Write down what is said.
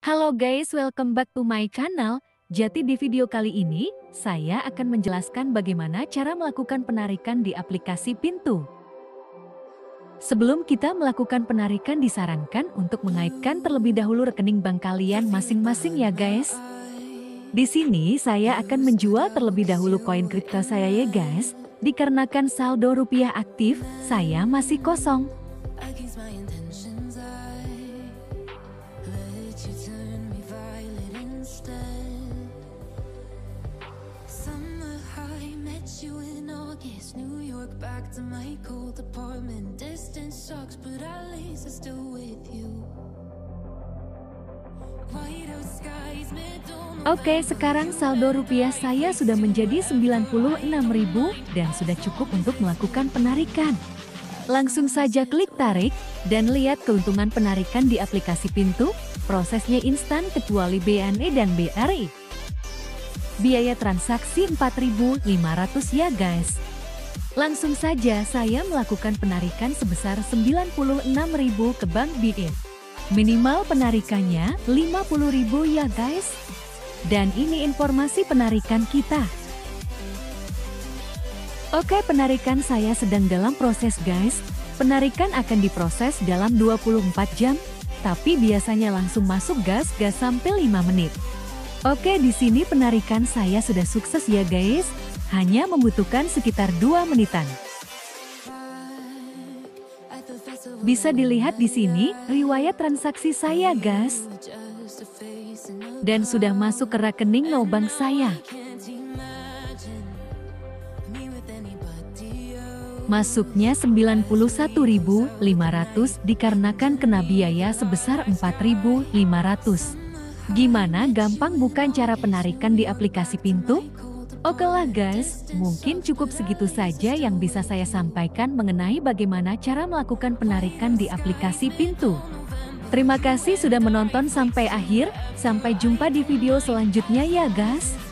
Halo guys, welcome back to my channel. Jadi di video kali ini, saya akan menjelaskan bagaimana cara melakukan penarikan di aplikasi Pintu. Sebelum kita melakukan penarikan disarankan untuk mengaitkan terlebih dahulu rekening bank kalian masing-masing ya guys. Di sini saya akan menjual terlebih dahulu koin kripto saya ya guys, dikarenakan saldo rupiah aktif saya masih kosong. Back to my cold apartment. Distance sucks but at least I'm still with you. Oke, sekarang saldo rupiah saya sudah menjadi 96.000 dan sudah cukup untuk melakukan penarikan. Langsung saja klik tarik dan lihat keuntungan penarikan di aplikasi Pintu. Prosesnya instan kecuali BNE dan BRI. Biaya transaksi 4.500 ya guys. Langsung saja saya melakukan penarikan sebesar 96.000 ke Bank BI. Minimal penarikannya 50.000 ya guys. Dan ini informasi penarikan kita. Oke penarikan saya sedang dalam proses guys. Penarikan akan diproses dalam 24 jam, tapi biasanya langsung masuk gas gas sampai 5 menit. Oke di sini penarikan saya sudah sukses ya guys hanya membutuhkan sekitar 2 menitan. Bisa dilihat di sini riwayat transaksi saya, guys. Dan sudah masuk ke rekening no bank saya. Masuknya 91.500 dikarenakan kena biaya sebesar 4.500. Gimana gampang bukan cara penarikan di aplikasi Pintu? Oke lah guys, mungkin cukup segitu saja yang bisa saya sampaikan mengenai bagaimana cara melakukan penarikan di aplikasi Pintu. Terima kasih sudah menonton sampai akhir, sampai jumpa di video selanjutnya ya guys.